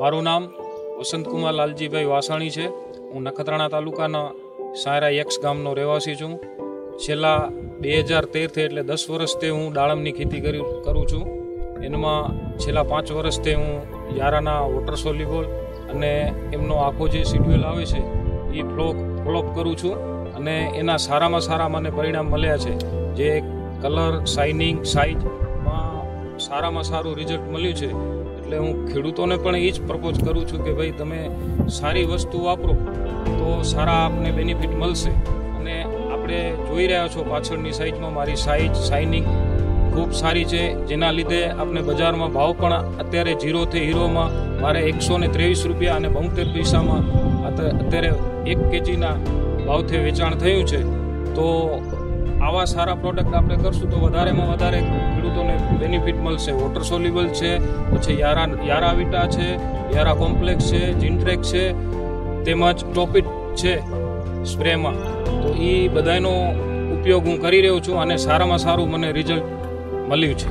મારું નામ વસંતકુમાર લાલજીભાઈ વાસાણી છે. હું નખત્રાણા તાલુકાના સાયરા એક્સ ગામનો રહેવાસી છું. છેલ્લા બે હજાર તેરથી એટલે દસ વર્ષથી હું દાડમની ખેતી કરી, કરું છું. એમાં છેલ્લા પાંચ વર્ષથી હું યારાના વોટર સોલ્યુબલ અને એમનો આખો જે શિડ્યુલ આવે છે, એ ફ્લો ફોલોઅપ કરું છું અને એના સારામાં સારા મને પરિણામ મળ્યા છે. જે કલર શાઇનિંગ સાઇઝમાં સારામાં સારું રિઝલ્ટ મળ્યું છે. એટલે હું ખેડૂતોને પણ એ જ પ્રપોઝ કરું છું કે ભાઈ તમે સારી વસ્તુ વાપરો તો સારા આપને બેનિફિટ મળશે. અને આપણે જોઈ રહ્યા છો પાછળની સાઈઝમાં મારી સાઈઝ શાઇનિંગ ખૂબ સારી છે. જેના લીધે આપણે બજારમાં ભાવ પણ અત્યારે જીરોથી હીરોમાં મારે એકસો ને ત્રેવીસ રૂપિયા અને બોતેર પૈસામાં અત્યારે એક કેજીના ભાવથી વેચાણ થયું છે. તો આવા સારા પ્રોડક્ટ આપણે કરશું તો વધારેમાં વધારે ખેડૂતોને બેનિફિટ મળશે. વોટર સોલ્યુબલ છે, પછી યારા યારા વિટા છે, યારા કોમ્પ્લેક્સ છે જિન્ટ્રેક છે, તેમજ ટોપિટ છે સ્પ્રેમાં. તો એ બધાનો ઉપયોગ હું કરી રહ્યો છું અને સારામાં સારું મને રિઝલ્ટ મળ્યું છે.